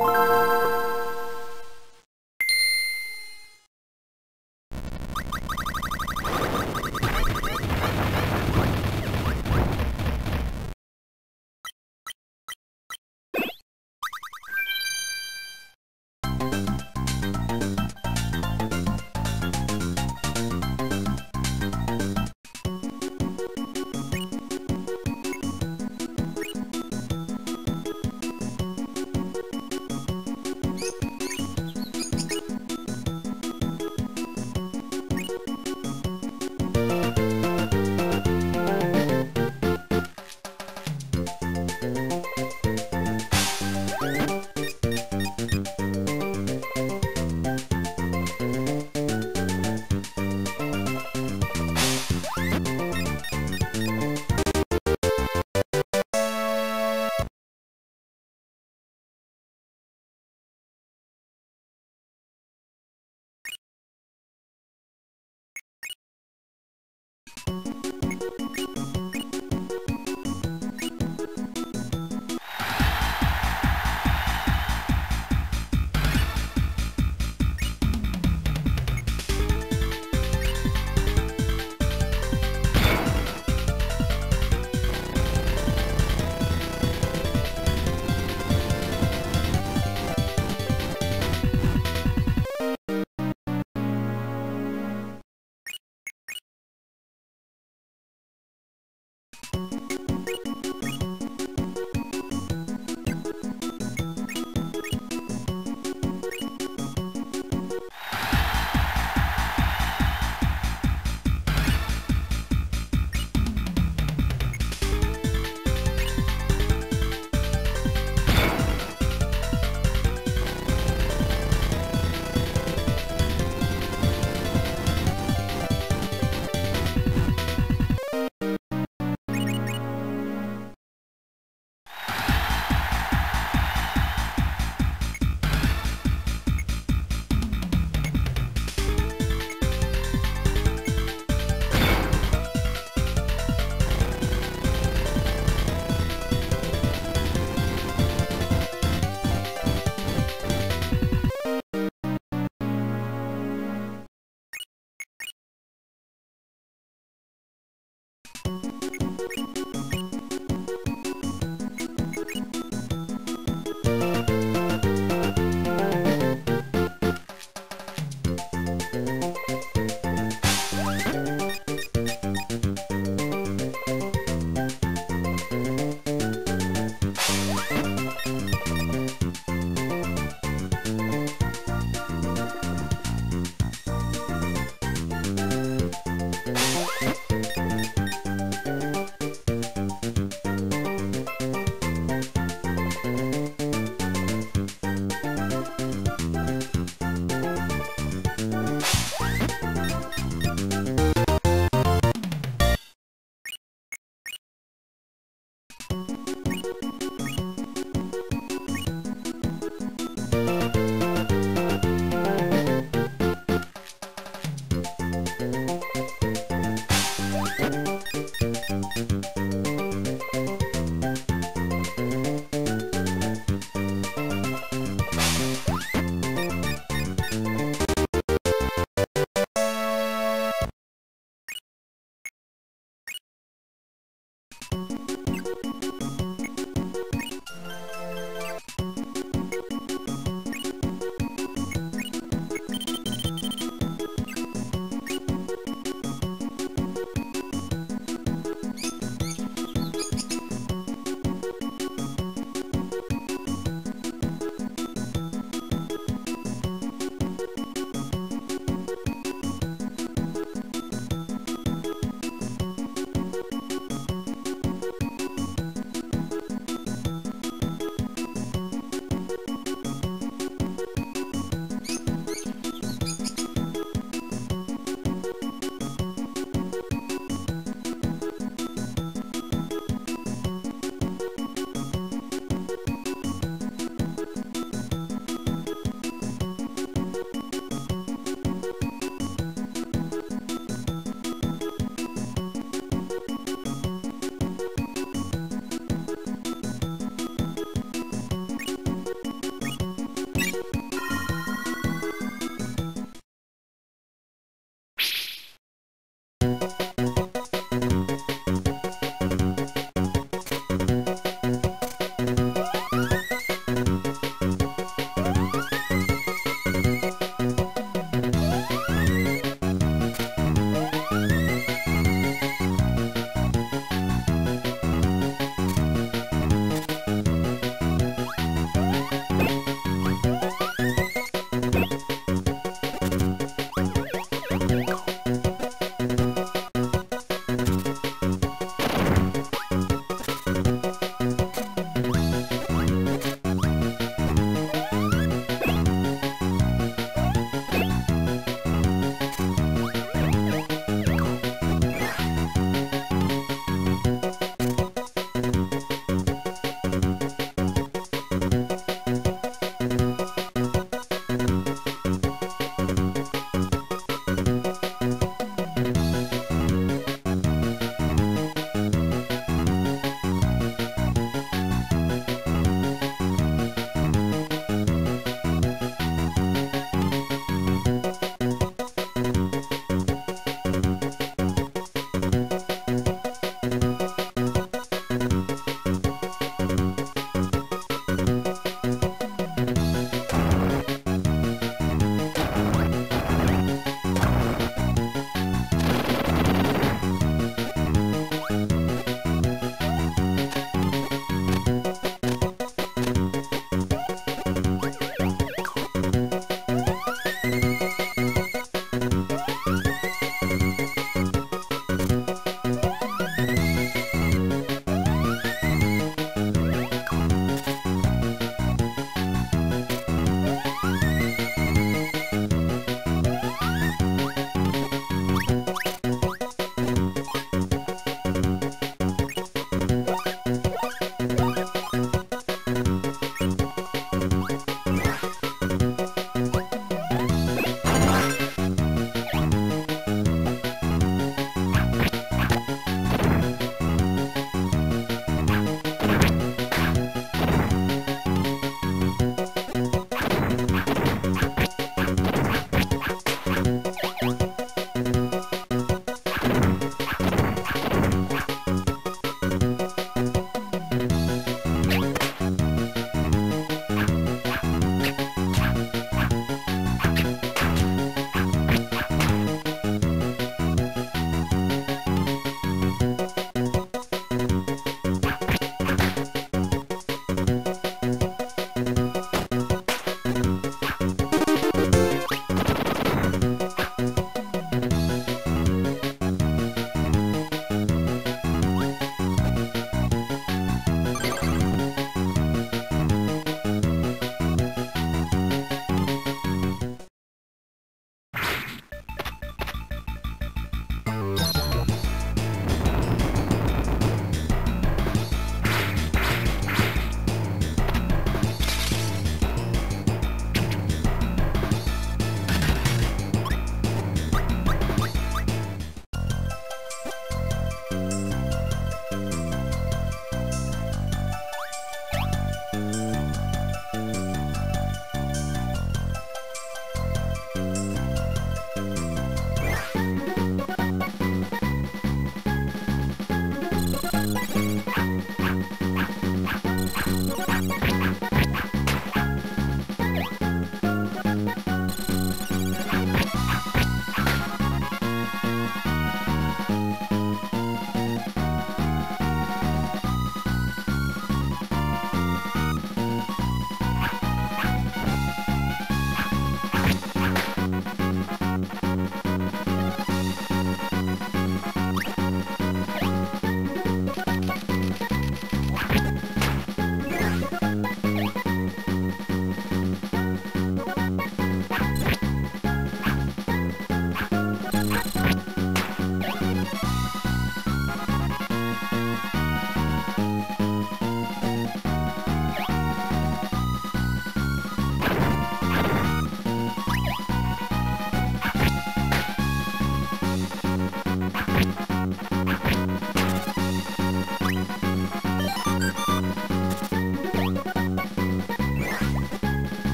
you